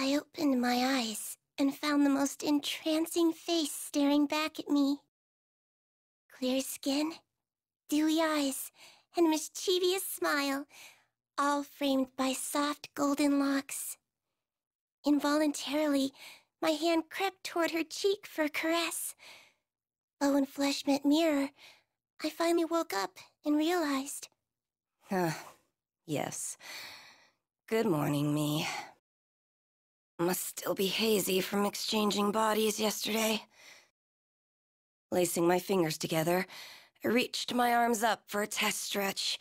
I opened my eyes and found the most entrancing face staring back at me. Clear skin, dewy eyes, and mischievous smile, all framed by soft golden locks. Involuntarily, my hand crept toward her cheek for a caress. But when flesh met mirror, I finally woke up and realized. Uh, yes. Good morning, me. Must still be hazy from exchanging bodies yesterday. Lacing my fingers together, I reached my arms up for a test stretch.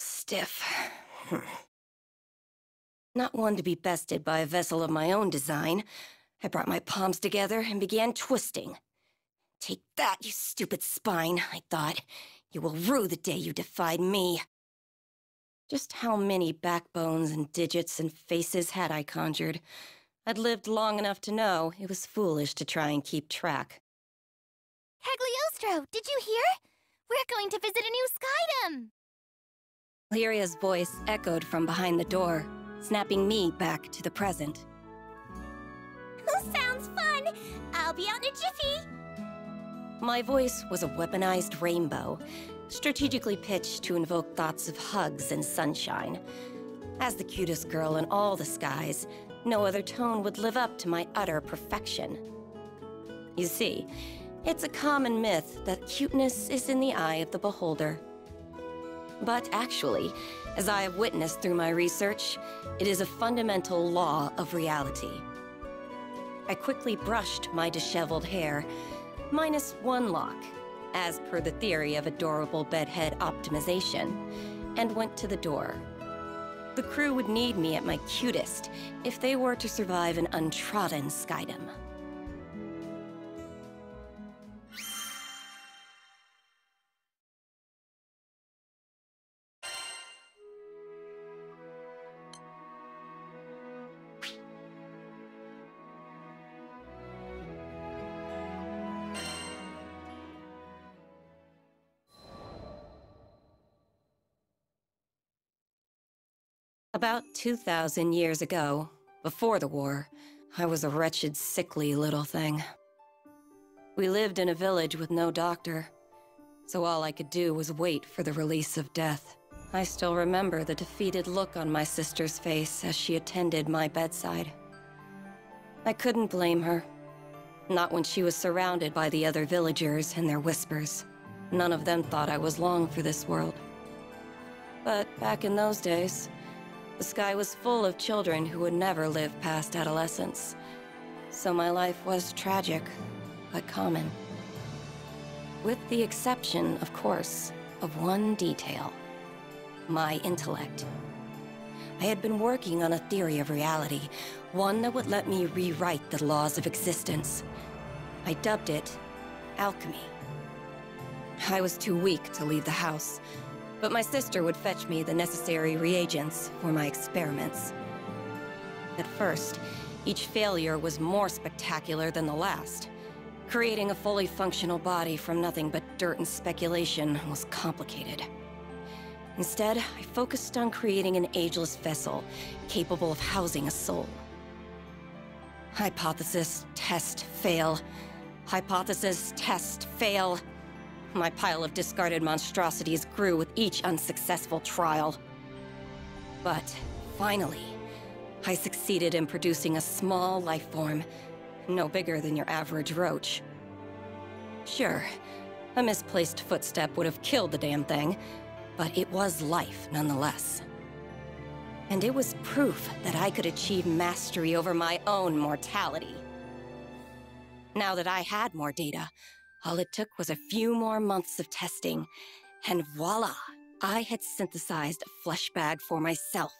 Stiff. Not one to be bested by a vessel of my own design, I brought my palms together and began twisting. Take that, you stupid spine, I thought. You will rue the day you defied me. Just how many backbones and digits and faces had I conjured? I'd lived long enough to know it was foolish to try and keep track. Cagliostro, did you hear? We're going to visit a new skydom! Lyria's voice echoed from behind the door, snapping me back to the present. Sounds fun! I'll be out in a jiffy! My voice was a weaponized rainbow, strategically pitched to invoke thoughts of hugs and sunshine. As the cutest girl in all the skies, no other tone would live up to my utter perfection. You see, it's a common myth that cuteness is in the eye of the beholder. But actually, as I have witnessed through my research, it is a fundamental law of reality. I quickly brushed my disheveled hair, minus one lock, as per the theory of adorable bedhead optimization, and went to the door. The crew would need me at my cutest if they were to survive an untrodden skydom. About 2,000 years ago, before the war, I was a wretched, sickly little thing. We lived in a village with no doctor, so all I could do was wait for the release of death. I still remember the defeated look on my sister's face as she attended my bedside. I couldn't blame her. Not when she was surrounded by the other villagers and their whispers. None of them thought I was long for this world. But back in those days, the sky was full of children who would never live past adolescence. So my life was tragic, but common. With the exception, of course, of one detail. My intellect. I had been working on a theory of reality, one that would let me rewrite the laws of existence. I dubbed it alchemy. I was too weak to leave the house, but my sister would fetch me the necessary reagents for my experiments. At first, each failure was more spectacular than the last. Creating a fully functional body from nothing but dirt and speculation was complicated. Instead, I focused on creating an ageless vessel capable of housing a soul. Hypothesis, test, fail. Hypothesis, test, fail. My pile of discarded monstrosities grew with each unsuccessful trial. But, finally, I succeeded in producing a small life form, no bigger than your average roach. Sure, a misplaced footstep would have killed the damn thing, but it was life nonetheless. And it was proof that I could achieve mastery over my own mortality. Now that I had more data, all it took was a few more months of testing, and voila! I had synthesized a flesh bag for myself.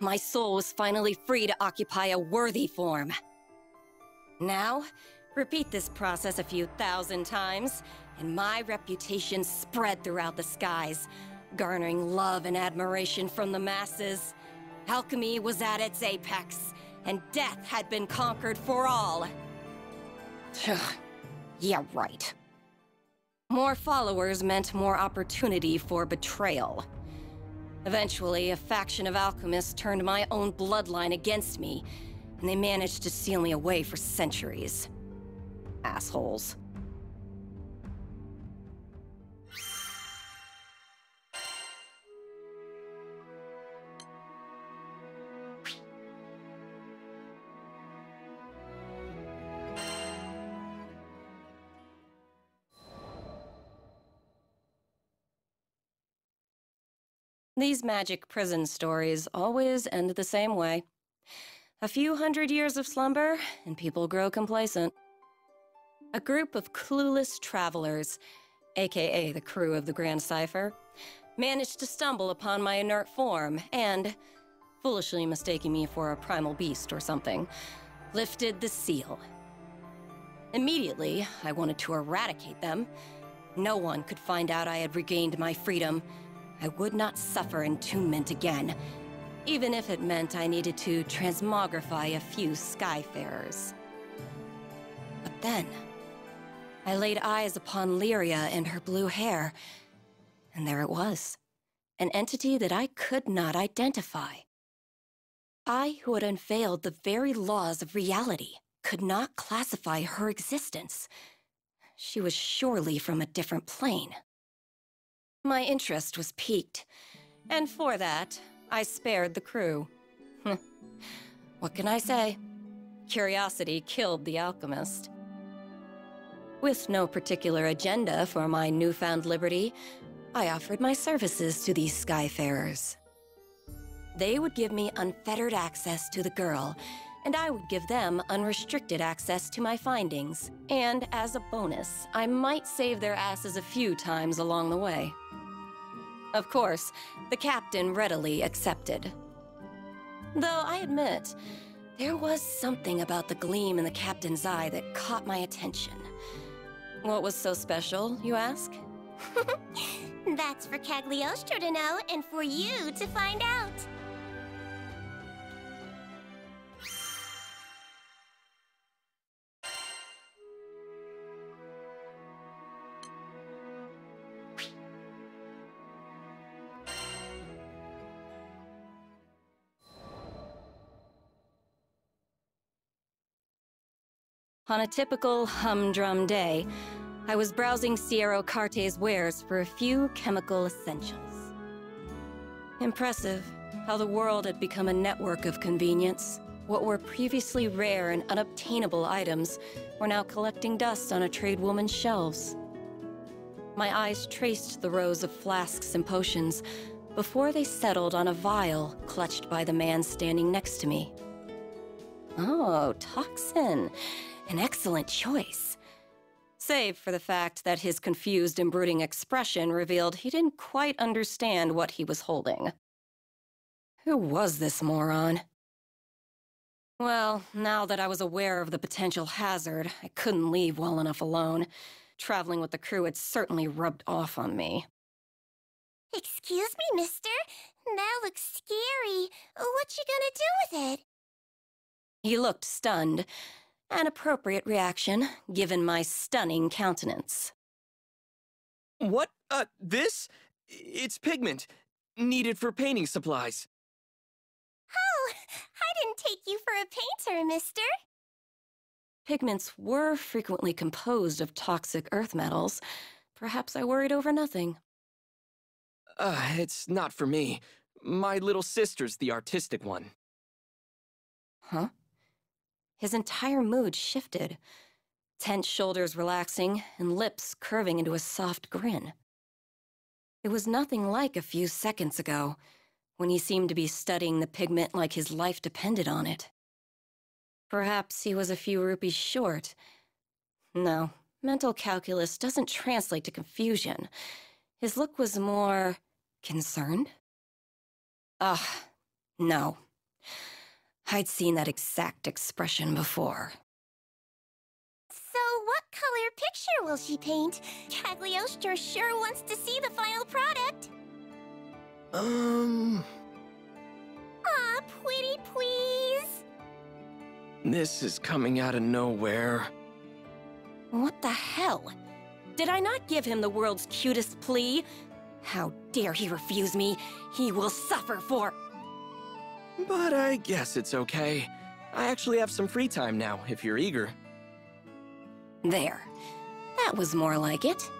My soul was finally free to occupy a worthy form. Now, repeat this process a few thousand times, and my reputation spread throughout the skies, garnering love and admiration from the masses. Alchemy was at its apex, and death had been conquered for all. Yeah, right. More followers meant more opportunity for betrayal. Eventually, a faction of alchemists turned my own bloodline against me, and they managed to seal me away for centuries. Assholes. These magic prison stories always end the same way. A few hundred years of slumber, and people grow complacent. A group of clueless travelers, aka the crew of the Grandcypher, managed to stumble upon my inert form and, foolishly mistaking me for a primal beast or something, lifted the seal. Immediately, I wanted to eradicate them. No one could find out I had regained my freedom, I would not suffer entombment again, even if it meant I needed to transmogrify a few Skyfarers. But then, I laid eyes upon Lyria and her blue hair, and there it was, an entity that I could not identify. I, who had unveiled the very laws of reality, could not classify her existence. She was surely from a different plane. My interest was piqued, and for that, I spared the crew. what can I say? Curiosity killed the alchemist. With no particular agenda for my newfound liberty, I offered my services to these Skyfarers. They would give me unfettered access to the girl, and I would give them unrestricted access to my findings. And as a bonus, I might save their asses a few times along the way. Of course, the captain readily accepted. Though I admit, there was something about the gleam in the captain's eye that caught my attention. What was so special, you ask? That's for Cagliostro to know and for you to find out. On a typical humdrum day, I was browsing Sierokarte's wares for a few chemical essentials. Impressive how the world had become a network of convenience. What were previously rare and unobtainable items were now collecting dust on a trade woman's shelves. My eyes traced the rows of flasks and potions before they settled on a vial clutched by the man standing next to me. Oh, toxin. An excellent choice. Save for the fact that his confused and brooding expression revealed he didn't quite understand what he was holding. Who was this moron? Well, now that I was aware of the potential hazard, I couldn't leave well enough alone. Traveling with the crew had certainly rubbed off on me. Excuse me, mister? That looks scary. What you gonna do with it? He looked stunned, an appropriate reaction, given my stunning countenance. What? Uh, this? It's pigment. Needed for painting supplies. Oh, I didn't take you for a painter, mister. Pigments were frequently composed of toxic earth metals. Perhaps I worried over nothing. Uh, it's not for me. My little sister's the artistic one. Huh? His entire mood shifted. Tense shoulders relaxing and lips curving into a soft grin. It was nothing like a few seconds ago, when he seemed to be studying the pigment like his life depended on it. Perhaps he was a few rupies short. No, mental calculus doesn't translate to confusion. His look was more... concerned? Ugh, no. I'd seen that exact expression before. So what color picture will she paint? Cagliostro sure wants to see the final product. Um... Aw, pretty please. This is coming out of nowhere. What the hell? Did I not give him the world's cutest plea? How dare he refuse me? He will suffer for... But I guess it's okay. I actually have some free time now, if you're eager. There. That was more like it.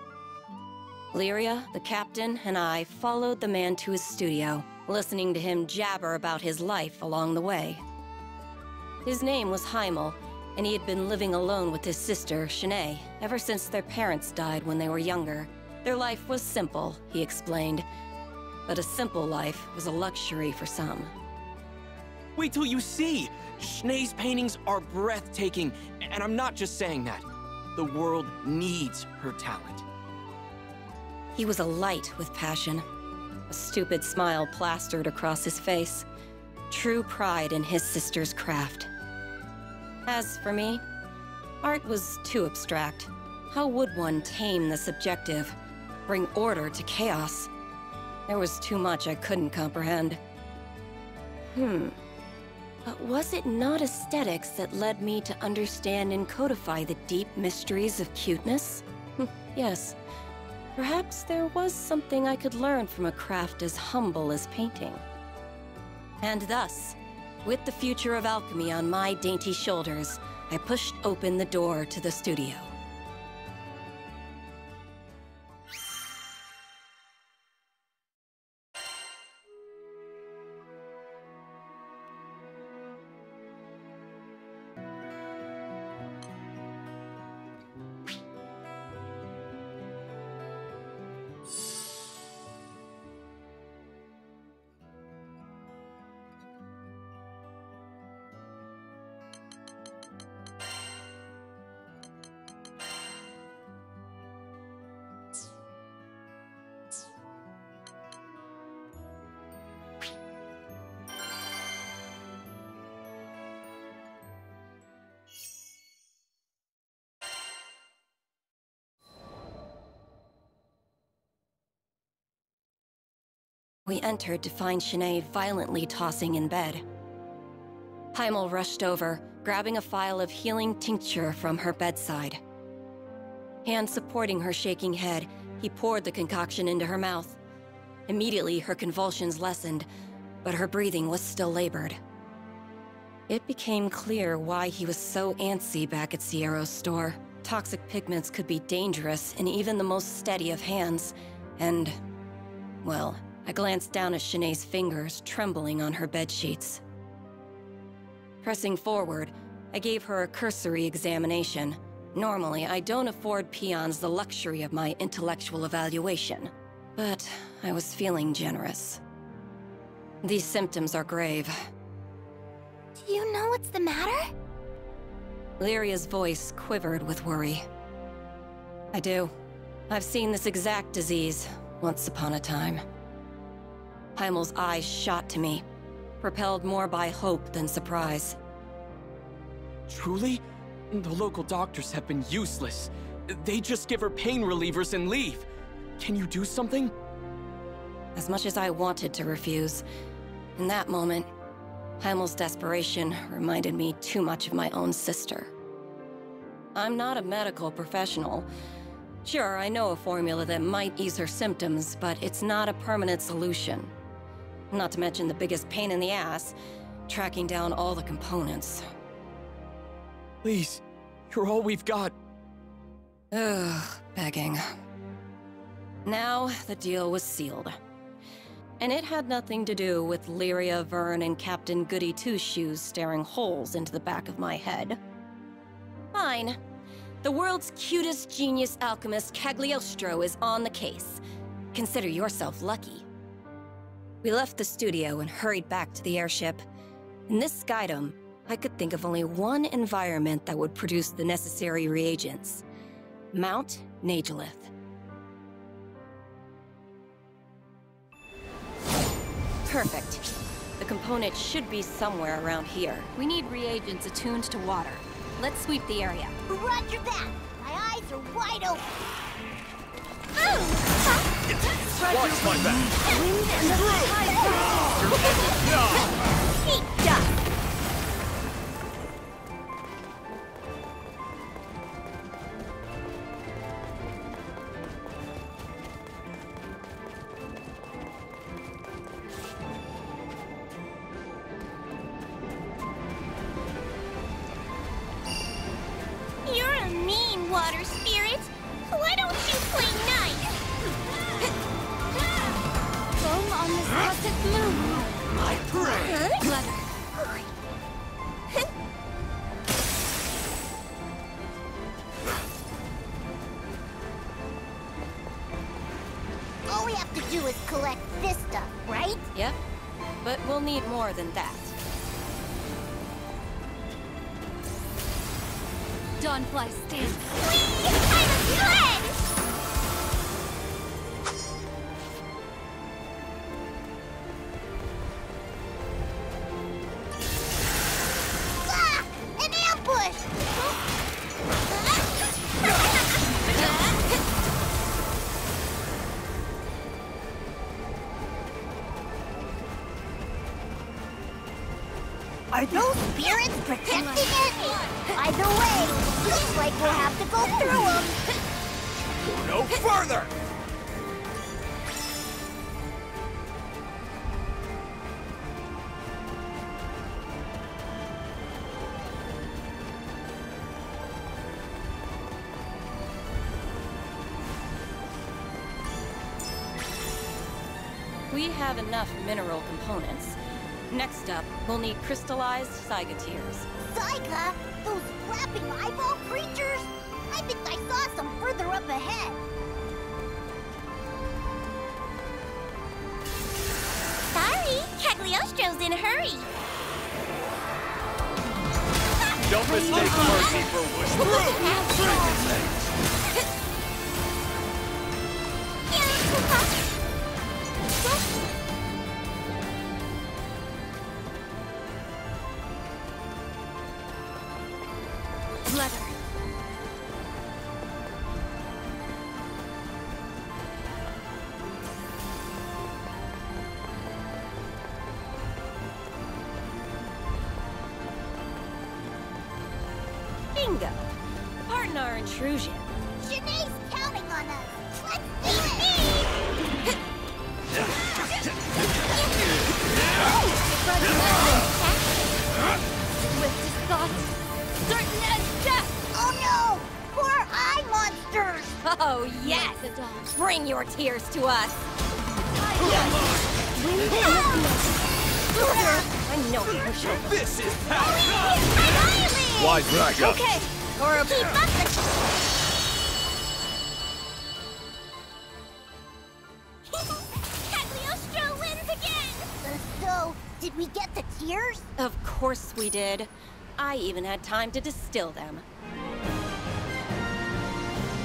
Lyria, the captain, and I followed the man to his studio, listening to him jabber about his life along the way. His name was Heimel, and he had been living alone with his sister, Schnee, ever since their parents died when they were younger. Their life was simple, he explained. But a simple life was a luxury for some. Wait till you see! Schnee's paintings are breathtaking, and I'm not just saying that. The world needs her talent. He was alight with passion. A stupid smile plastered across his face. True pride in his sister's craft. As for me, art was too abstract. How would one tame the subjective? Bring order to chaos? There was too much I couldn't comprehend. Hmm. But was it not aesthetics that led me to understand and codify the deep mysteries of cuteness? Hmm, yes. Perhaps there was something I could learn from a craft as humble as painting. And thus, with the future of alchemy on my dainty shoulders, I pushed open the door to the studio. We entered to find Schnee violently tossing in bed. Heimel rushed over, grabbing a phial of healing tincture from her bedside. Hand supporting her shaking head, he poured the concoction into her mouth. Immediately, her convulsions lessened, but her breathing was still labored. It became clear why he was so antsy back at Siero's store. Toxic pigments could be dangerous in even the most steady of hands, and... well, I glanced down at Schnee's fingers, trembling on her bedsheets. Pressing forward, I gave her a cursory examination. Normally, I don't afford peons the luxury of my intellectual evaluation. But I was feeling generous. These symptoms are grave. Do you know what's the matter? Lyria's voice quivered with worry. I do. I've seen this exact disease once upon a time. Heimel's eyes shot to me, propelled more by hope than surprise. Truly? The local doctors have been useless. They just give her pain relievers and leave. Can you do something? As much as I wanted to refuse, in that moment, Heimel's desperation reminded me too much of my own sister. I'm not a medical professional. Sure, I know a formula that might ease her symptoms, but it's not a permanent solution. Not to mention the biggest pain in the ass, tracking down all the components. Please, you're all we've got. Ugh, begging. Now, the deal was sealed. And it had nothing to do with Lyria, Vyrn, and Captain Goody Two-Shoes staring holes into the back of my head. Fine. The world's cutest genius alchemist Cagliostro is on the case. Consider yourself lucky. We left the studio and hurried back to the airship. In this skydom, I could think of only one environment that would produce the necessary reagents. Mount Nagilith. Perfect. The component should be somewhere around here. We need reagents attuned to water. Let's sweep the area. Roger that! My eyes are wide open! Watch my back! Heat We have enough mineral components. Next up, we'll need crystallized Cygateers. Zyka, those flapping eyeball creatures? I think I saw some further up ahead. Sorry, Cagliostro's in a hurry. Don't mistake mercy for wishproof! Know you should. This is power! Annihilate! Wise back up! Okay. Or a Keep up the... Cagliostro wins again! so, did we get the tears? Of course we did. I even had time to distill them.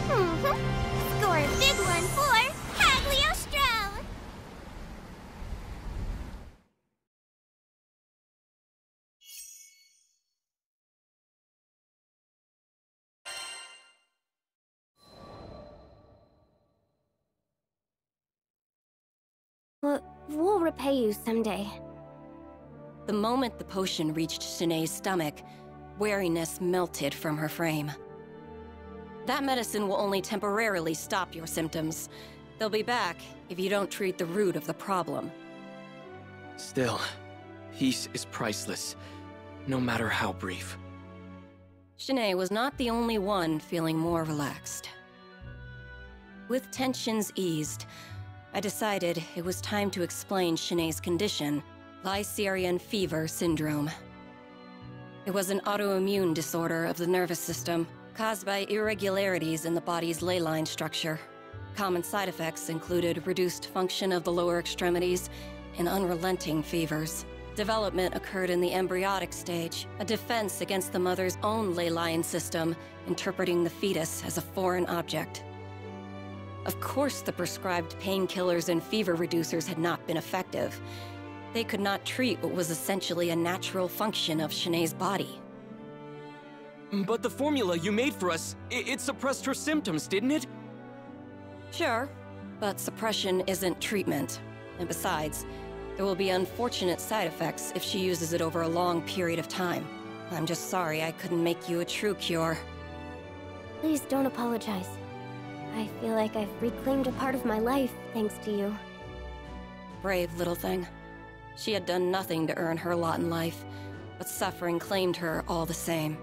Mm-hmm. Score a big one for repay you someday. The moment the potion reached Schnee's stomach, wariness melted from her frame. That medicine will only temporarily stop your symptoms. They'll be back if you don't treat the root of the problem. Still, peace is priceless, no matter how brief. Schnee was not the only one feeling more relaxed. With tensions eased, I decided it was time to explain Schnee's condition, Lycerian fever syndrome. It was an autoimmune disorder of the nervous system caused by irregularities in the body's ley line structure. Common side effects included reduced function of the lower extremities and unrelenting fevers. Development occurred in the embryonic stage, a defense against the mother's own ley line system, interpreting the fetus as a foreign object. Of course, the prescribed painkillers and fever reducers had not been effective. They could not treat what was essentially a natural function of Schnee's body. Mm, but the formula you made for us, i- it suppressed her symptoms, didn't it? Sure, but suppression isn't treatment. And besides, there will be unfortunate side effects if she uses it over a long period of time. I'm just sorry I couldn't make you a true cure. Please don't apologize. I feel like I've reclaimed a part of my life thanks to you. Brave little thing. She had done nothing to earn her lot in life, but suffering claimed her all the same.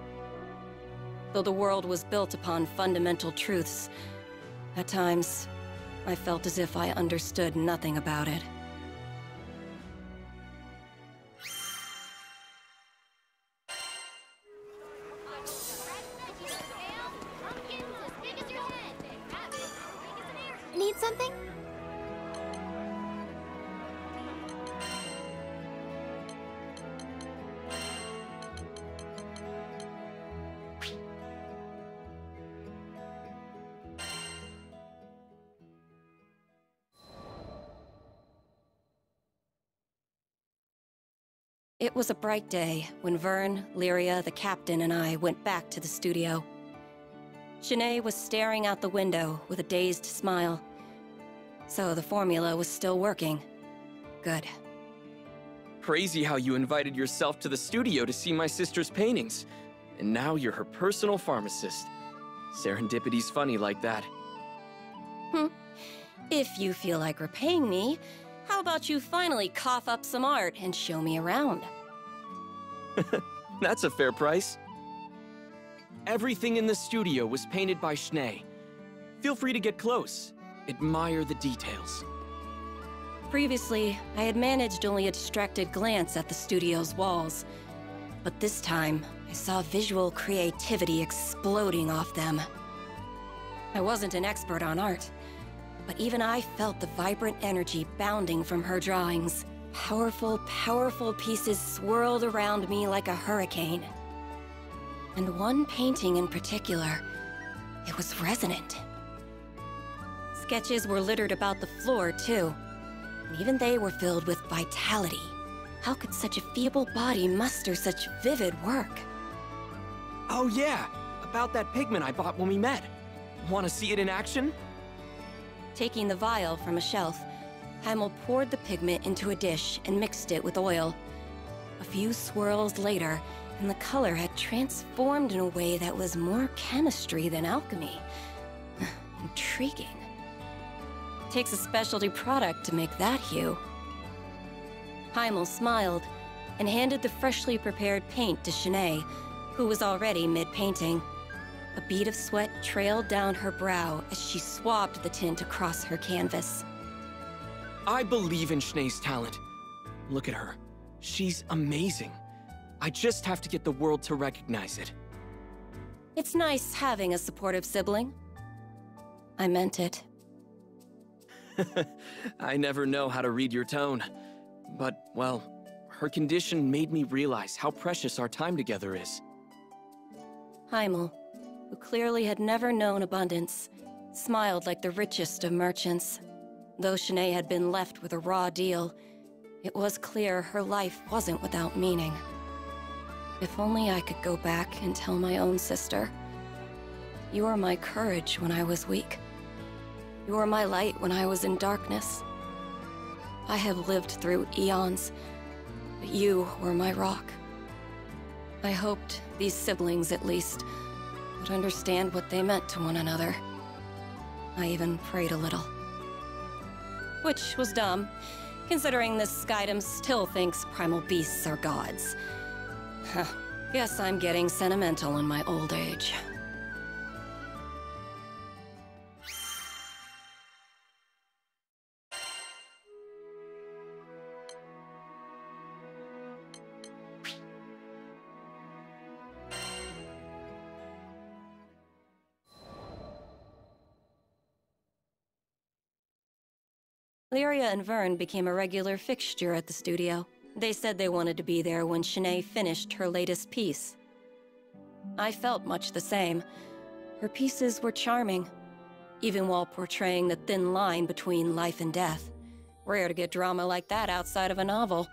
though the world was built upon fundamental truths. At times, I felt as if I understood nothing about it. It was a bright day when Vyrn, Lyria, the captain, and I went back to the studio. Schnee was staring out the window with a dazed smile. So the formula was still working. Good. Crazy how you invited yourself to the studio to see my sister's paintings. And now you're her personal pharmacist. Serendipity's funny like that. Hmm. If you feel like repaying me, how about you finally cough up some art and show me around? That's a fair price. Everything in the studio was painted by Schnee. Feel free to get close. Admire the details. Previously, I had managed only a distracted glance at the studio's walls. But this time, I saw visual creativity exploding off them. I wasn't an expert on art, but even I felt the vibrant energy bounding from her drawings. Powerful, powerful pieces swirled around me like a hurricane. And one painting in particular, it was resonant. Sketches were littered about the floor, too. And even they were filled with vitality. How could such a feeble body muster such vivid work? Oh yeah, about that pigment I bought when we met. Want to see it in action? Taking the vial from a shelf, Heimel poured the pigment into a dish and mixed it with oil. A few swirls later, and the color had transformed in a way that was more chemistry than alchemy. Intriguing. Takes a specialty product to make that hue. Heimel smiled and handed the freshly prepared paint to Schnee, who was already mid-painting. A bead of sweat trailed down her brow as she swabbed the tint across her canvas. I believe in Schnee's talent. Look at her. She's amazing. I just have to get the world to recognize it. It's nice having a supportive sibling. I meant it. I never know how to read your tone. But, well, her condition made me realize how precious our time together is. Heimel, who clearly had never known abundance, smiled like the richest of merchants. Though Schnee had been left with a raw deal, it was clear her life wasn't without meaning. If only I could go back and tell my own sister. You were my courage when I was weak. You were my light when I was in darkness. I have lived through eons, but you were my rock. I hoped these siblings, at least, would understand what they meant to one another. I even prayed a little. Which was dumb, considering this Skydom still thinks primal beasts are gods. Huh. Guess I'm getting sentimental in my old age. Lyria and Vyrn became a regular fixture at the studio. They said they wanted to be there when Schnee finished her latest piece. I felt much the same. Her pieces were charming, even while portraying the thin line between life and death. Rare to get drama like that outside of a novel.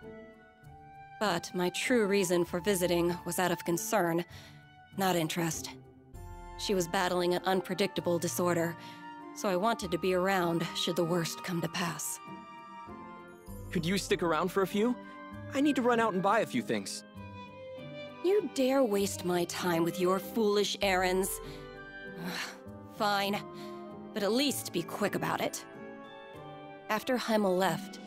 But my true reason for visiting was out of concern, not interest. She was battling an unpredictable disorder, so I wanted to be around should the worst come to pass. Could you stick around for a few? I need to run out and buy a few things. You dare waste my time with your foolish errands? Fine, but at least be quick about it. After Heimel left,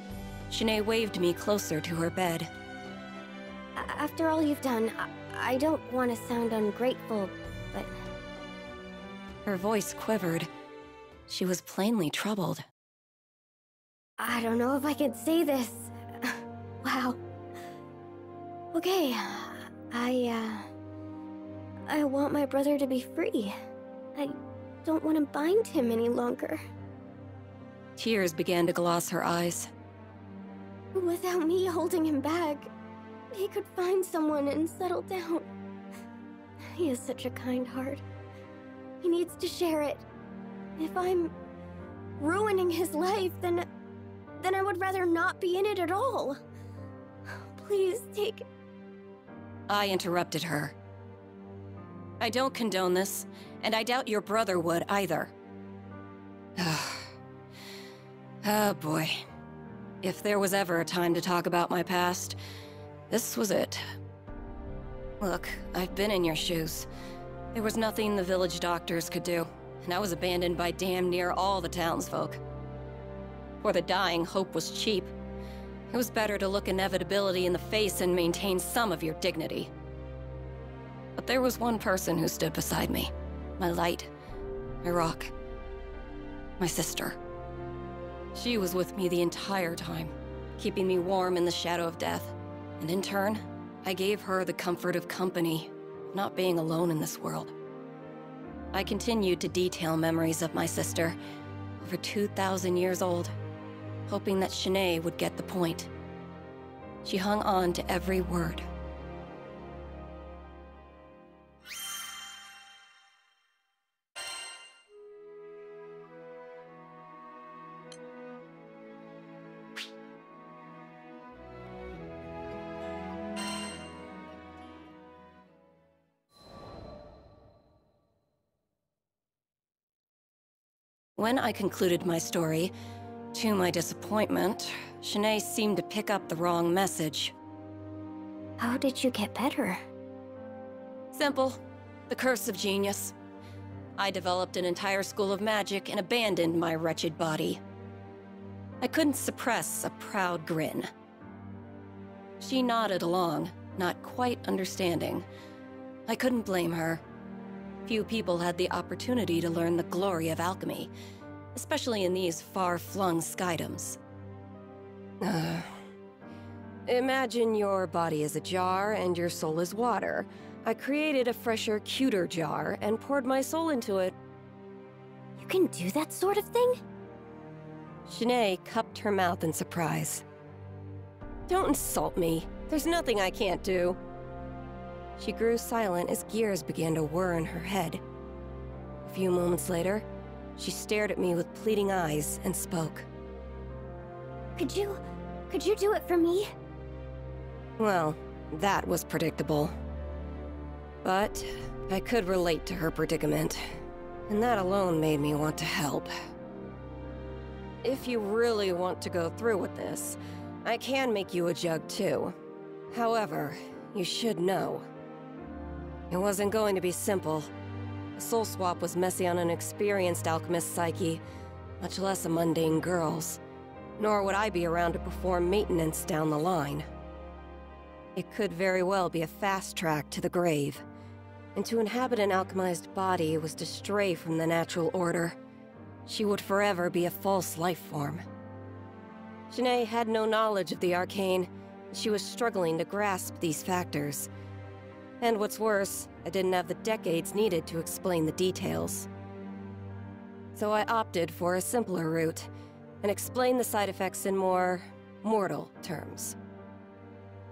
Schnee waved me closer to her bed. After all you've done, I, I don't want to sound ungrateful, but Her voice quivered. She was plainly troubled. I don't know if I can say this. wow. Okay, I, uh. I want my brother to be free. I don't want to bind him any longer. Tears began to gloss her eyes. Without me holding him back, he could find someone and settle down. He has such a kind heart. He needs to share it. If I'm ruining his life, then then I would rather not be in it at all. Please take I interrupted her. I don't condone this, and I doubt your brother would either. oh boy. If there was ever a time to talk about my past, this was it. Look, I've been in your shoes. There was nothing the village doctors could do, and I was abandoned by damn near all the townsfolk. For the dying, hope was cheap. It was better to look inevitability in the face and maintain some of your dignity. But there was one person who stood beside me. My light. My rock. My sister. She was with me the entire time, keeping me warm in the shadow of death. And in turn, I gave her the comfort of company, not being alone in this world. I continued to detail memories of my sister, over 2,000 years old, hoping that Schnee would get the point. She hung on to every word. When I concluded my story, to my disappointment, Schnee seemed to pick up the wrong message. How did you get better? Simple. The curse of genius. I developed an entire school of magic and abandoned my wretched body. I couldn't suppress a proud grin. She nodded along, not quite understanding. I couldn't blame her. Few people had the opportunity to learn the glory of alchemy, especially in these far-flung skydoms. Uh, imagine your body is a jar and your soul is water. I created a fresher, cuter jar and poured my soul into it. You can do that sort of thing? Schnee cupped her mouth in surprise. Don't insult me. There's nothing I can't do. She grew silent as gears began to whir in her head. A few moments later, she stared at me with pleading eyes and spoke. Could you... could you do it for me? Well, that was predictable. But I could relate to her predicament, and that alone made me want to help. If you really want to go through with this, I can make you a jug too. However, you should know. It wasn't going to be simple. A soul swap was messy on an experienced alchemist's psyche, much less a mundane girl's. Nor would I be around to perform maintenance down the line. It could very well be a fast track to the grave. And to inhabit an alchemized body was to stray from the natural order. She would forever be a false life form. Schnee had no knowledge of the arcane, she was struggling to grasp these factors. And what's worse, I didn't have the decades needed to explain the details. So I opted for a simpler route, and explained the side effects in more... mortal terms.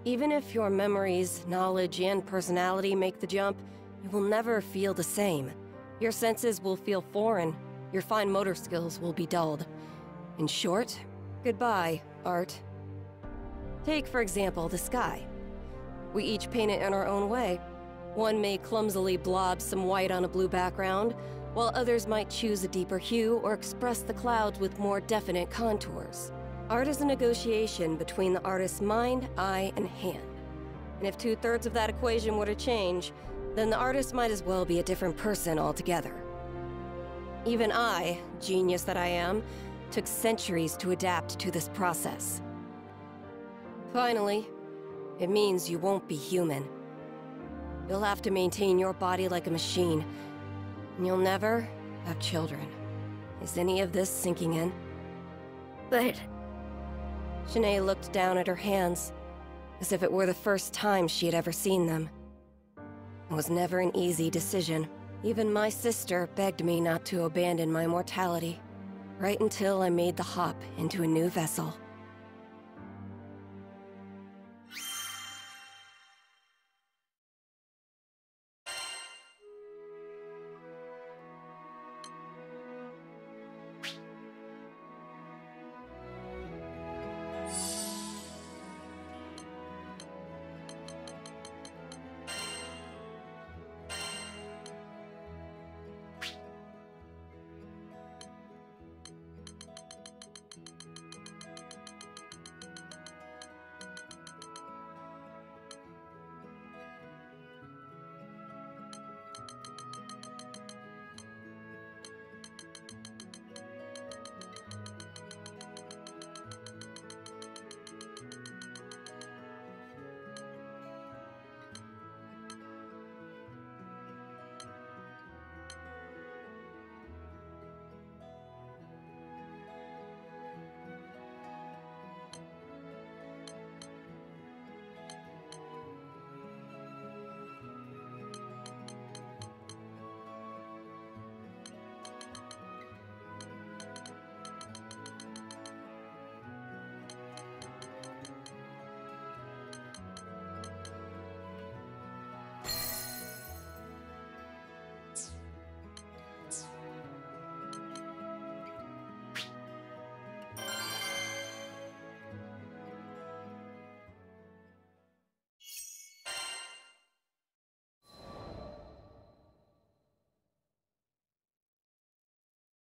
Even if your memories, knowledge, and personality make the jump, you will never feel the same. Your senses will feel foreign, your fine motor skills will be dulled. In short, goodbye, art. Take, for example, the sky. We each paint it in our own way. One may clumsily blob some white on a blue background, while others might choose a deeper hue or express the clouds with more definite contours. Art is a negotiation between the artist's mind, eye, and hand. And if two-thirds of that equation were to change, then the artist might as well be a different person altogether. Even I, genius that I am, took centuries to adapt to this process. Finally, it means you won't be human. You'll have to maintain your body like a machine. And you'll never, have children. Is any of this sinking in? But Schnee looked down at her hands, as if it were the first time she had ever seen them. It was never an easy decision. Even my sister begged me not to abandon my mortality, right until I made the hop into a new vessel.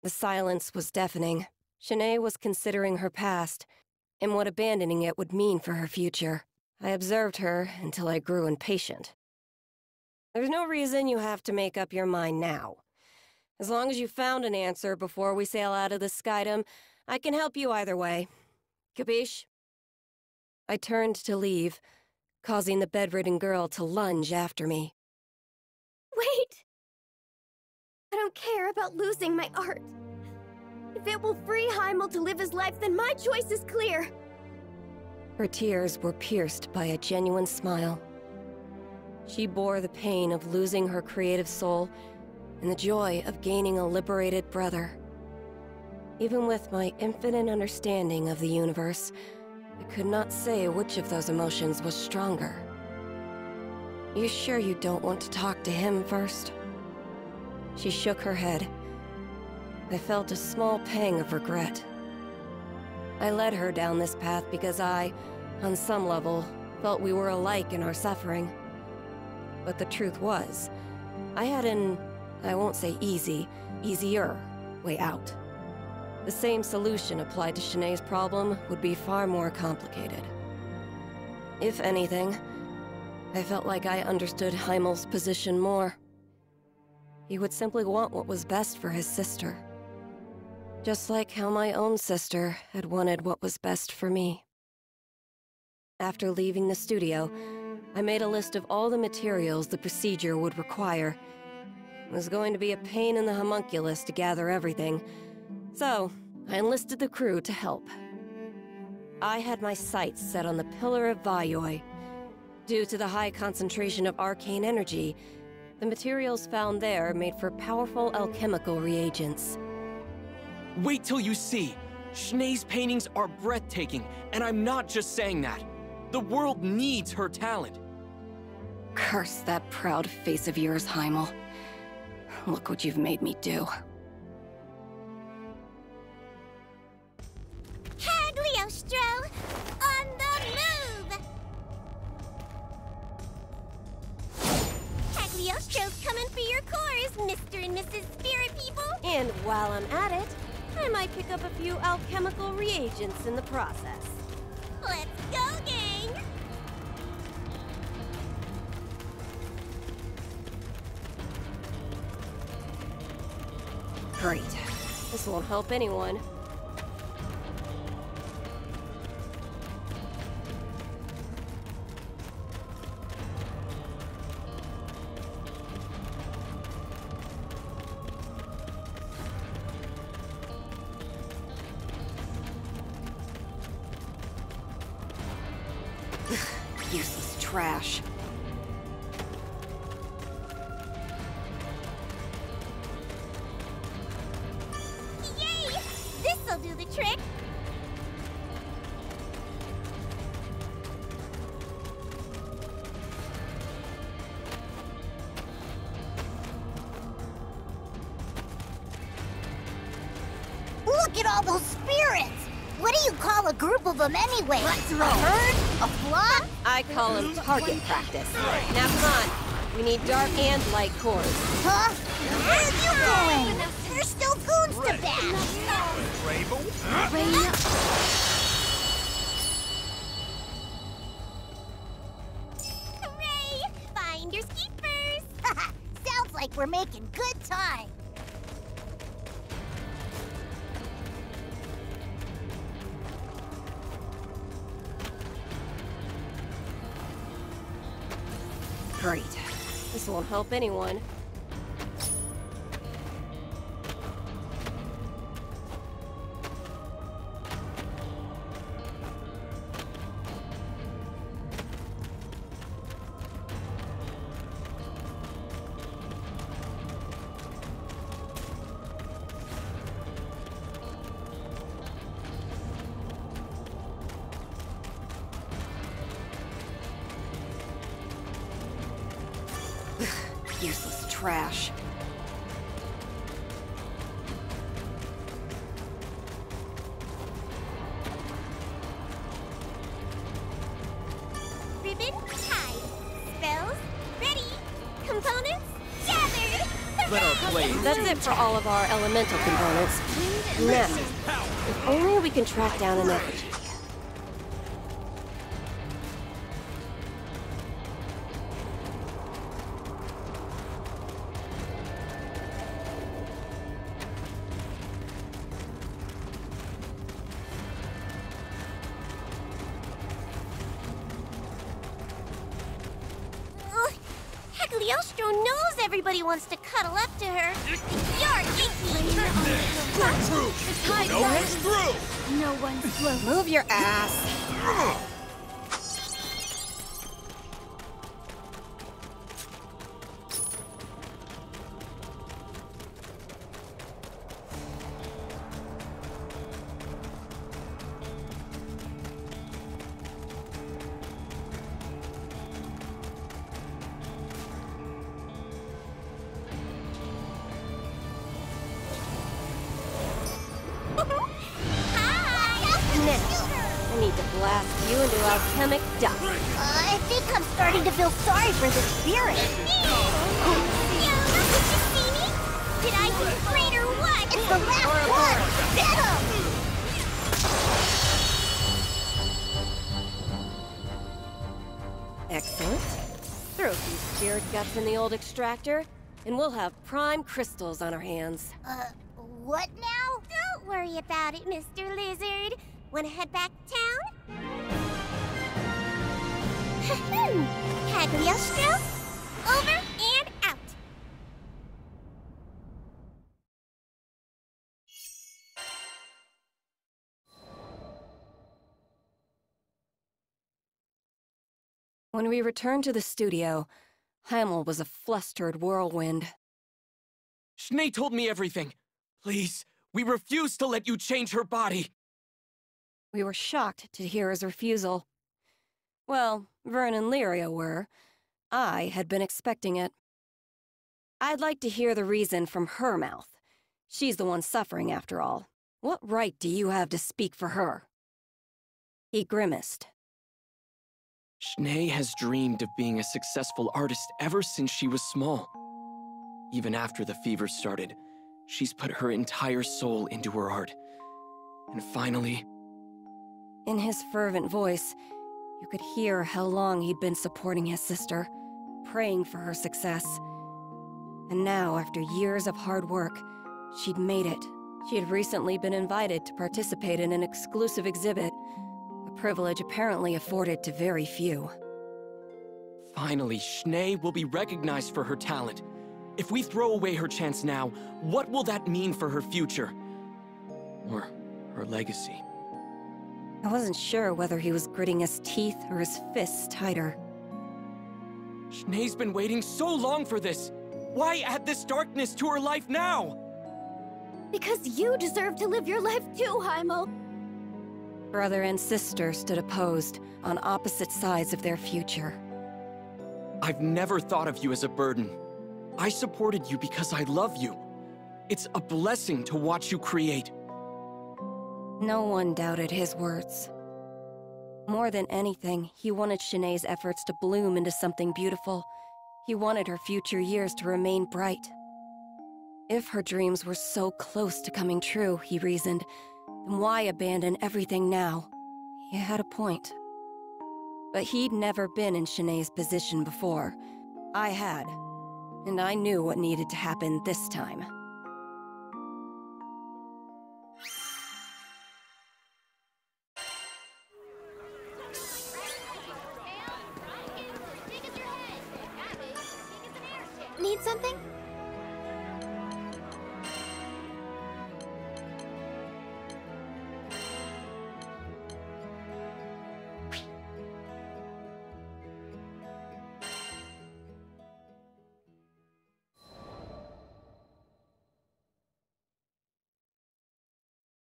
The silence was deafening. Schnee was considering her past and what abandoning it would mean for her future. I observed her until I grew impatient. There's no reason you have to make up your mind now. As long as you found an answer before we sail out of the skydom, I can help you either way. Capiche? I turned to leave, causing the bedridden girl to lunge after me. I don't care about losing my art. If it will free Heimel to live his life, then my choice is clear. Her tears were pierced by a genuine smile. She bore the pain of losing her creative soul and the joy of gaining a liberated brother. Even with my infinite understanding of the universe, I could not say which of those emotions was stronger. You sure you don't want to talk to him first? She shook her head. I felt a small pang of regret. I led her down this path because I, on some level, felt we were alike in our suffering. But the truth was, I had an, I won't say easy, easier way out. The same solution applied to Schnee's problem would be far more complicated. If anything, I felt like I understood Heimel's position more. He would simply want what was best for his sister. Just like how my own sister had wanted what was best for me. After leaving the studio, I made a list of all the materials the procedure would require. It was going to be a pain in the homunculus to gather everything, so I enlisted the crew to help. I had my sights set on the Pillar of Vayoi. Due to the high concentration of arcane energy, the materials found there made for powerful alchemical reagents. Wait till you see! Schnee's paintings are breathtaking, and I'm not just saying that. The world needs her talent. Curse that proud face of yours, Heimel. Look what you've made me do. Mr. and Mrs. Spirit People! And while I'm at it, I might pick up a few alchemical reagents in the process. Let's go, gang! Great. This won't help anyone. Look at all those spirits! What do you call a group of them anyway? A herd? A flock? I call them target practice. Now come on. We need dark and light cores. Huh? Where are you going? There's still goons to bash! Rabel? Hooray! Find your skeepers! Sounds like we're making good time. Won't help anyone. Our elemental components. Now, if only we can track down an effigy. Extractor, and we'll have prime crystals on our hands. Uh, what now? Don't worry about it, Mr. Lizard. Wanna head back to town? Cagliostro, over and out. When we returned to the studio, Heimel was a flustered whirlwind. Schnee told me everything. Please, we refuse to let you change her body. We were shocked to hear his refusal. Well, Vyrn and Lyria were. I had been expecting it. I'd like to hear the reason from her mouth. She's the one suffering, after all. What right do you have to speak for her? He grimaced. Schnee has dreamed of being a successful artist ever since she was small. Even after the fever started, she's put her entire soul into her art. And finally, In his fervent voice, you could hear how long he'd been supporting his sister, praying for her success. And now, after years of hard work, she'd made it. She had recently been invited to participate in an exclusive exhibit, privilege apparently afforded to very few. finally, Schnee will be recognized for her talent. If we throw away her chance now, what will that mean for her future? Or her legacy? I wasn't sure whether he was gritting his teeth or his fists tighter. Schnee's been waiting so long for this. Why add this darkness to her life now? Because you deserve to live your life too, Heimel. Brother and sister stood opposed, on opposite sides of their future. I've never thought of you as a burden. I supported you because I love you. It's a blessing to watch you create. No one doubted his words. More than anything, he wanted Schnee's efforts to bloom into something beautiful. He wanted her future years to remain bright. If her dreams were so close to coming true, he reasoned, then why abandon everything now? He had a point. But he'd never been in Schnee's position before. I had. And I knew what needed to happen this time.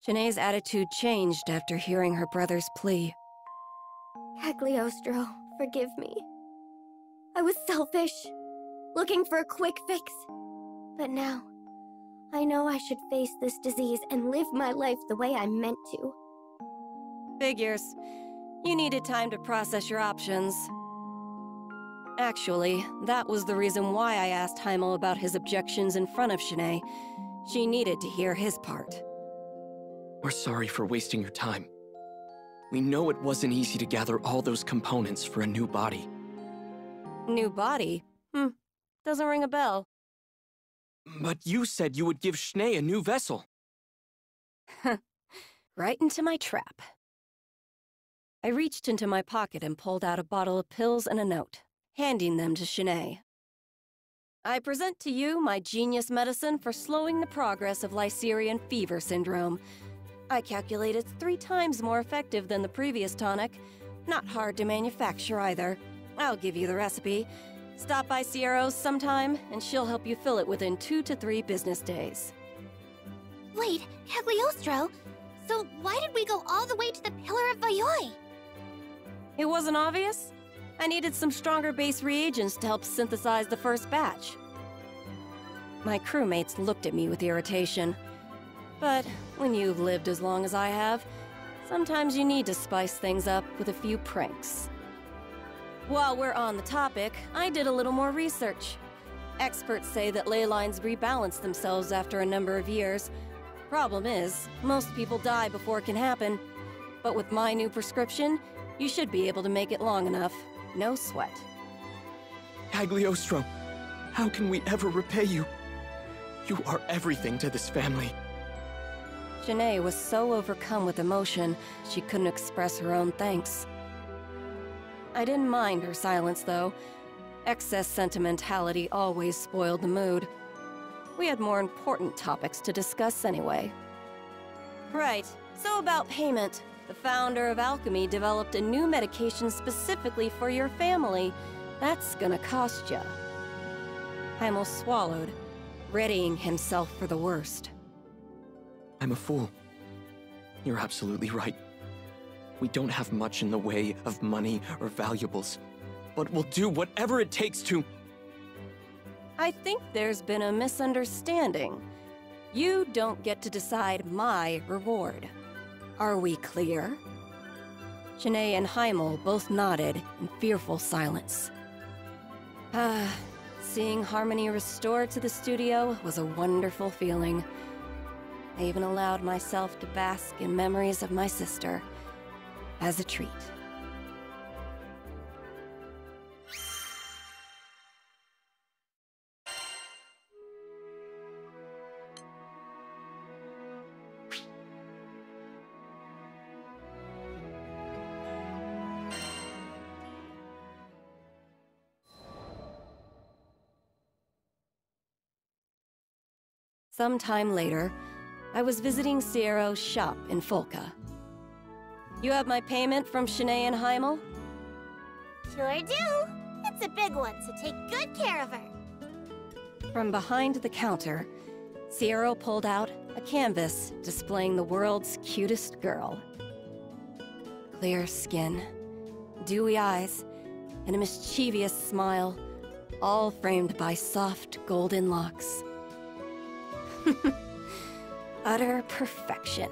Schnee's attitude changed after hearing her brother's plea. Cagliostro, forgive me. I was selfish, looking for a quick fix. But now, I know I should face this disease and live my life the way I meant to. Figures. You needed time to process your options. Actually, that was the reason why I asked Heimel about his objections in front of Schnee. She needed to hear his part. We're sorry for wasting your time. We know it wasn't easy to gather all those components for a new body. New body? Hmm. Doesn't ring a bell. But you said you would give Schnee a new vessel. right into my trap. I reached into my pocket and pulled out a bottle of pills and a note, handing them to Schnee. I present to you my genius medicine for slowing the progress of Lyserian fever syndrome. I calculate it's three times more effective than the previous tonic. Not hard to manufacture either. I'll give you the recipe. Stop by Siero's sometime, and she'll help you fill it within two to three business days. Wait, Cagliostro? So why did we go all the way to the Pillar of Vayoi? It wasn't obvious? I needed some stronger base reagents to help synthesize the first batch. My crewmates looked at me with irritation. But when you've lived as long as I have, sometimes you need to spice things up with a few pranks. While we're on the topic, I did a little more research. Experts say that ley lines rebalance themselves after a number of years. Problem is, most people die before it can happen. But with my new prescription, you should be able to make it long enough. No sweat. Cagliostro, how can we ever repay you? You are everything to this family. Schnee was so overcome with emotion, she couldn't express her own thanks. I didn't mind her silence, though. Excess sentimentality always spoiled the mood. We had more important topics to discuss anyway. Right, so about payment. The founder of Alchemy developed a new medication specifically for your family. That's gonna cost ya. Heimel swallowed, readying himself for the worst. I'm a fool. You're absolutely right. We don't have much in the way of money or valuables, but we'll do whatever it takes to... I think there's been a misunderstanding. You don't get to decide my reward. Are we clear? Schnee and Heimel both nodded in fearful silence. Ah, seeing harmony restored to the studio was a wonderful feeling. I even allowed myself to bask in memories of my sister as a treat. Sometime later, I was visiting Siero's shop in Folca. You have my payment from Schnee and Heimel? Sure do. It's a big one, so take good care of her. From behind the counter, Siero pulled out a canvas displaying the world's cutest girl. Clear skin, dewy eyes, and a mischievous smile, all framed by soft golden locks. Utter perfection.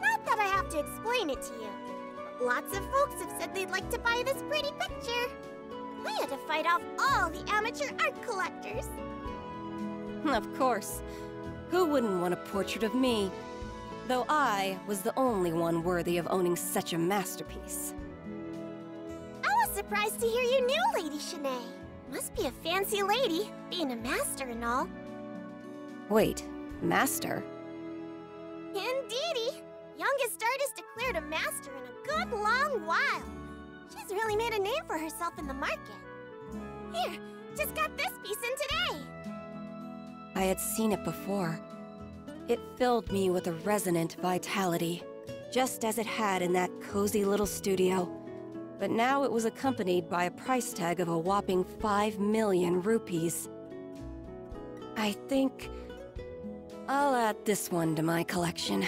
Not that I have to explain it to you. Lots of folks have said they'd like to buy this pretty picture. We had to fight off all the amateur art collectors. Of course. Who wouldn't want a portrait of me? Though I was the only one worthy of owning such a masterpiece. I was surprised to hear you knew Lady Schnee. Must be a fancy lady, being a master and all. Wait, master? Indeedy! Youngest artist declared a master in a good long while. She's really made a name for herself in the market. Here, just got this piece in today. I had seen it before. It filled me with a resonant vitality, just as it had in that cozy little studio. But now it was accompanied by a price tag of a whopping 5 million rupies. I think I'll add this one to my collection.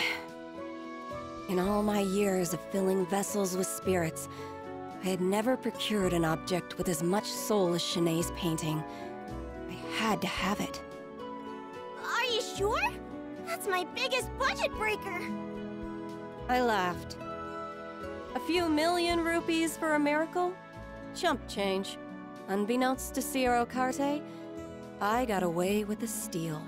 In all my years of filling vessels with spirits, I had never procured an object with as much soul as Schnee's painting. I had to have it. Are you sure? That's my biggest budget breaker. I laughed. A few million rupies for a miracle? Chump change. Unbeknownst to Sierokarte, I got away with a steal.